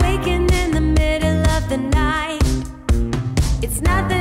Waking in the middle of the night. It's nothing.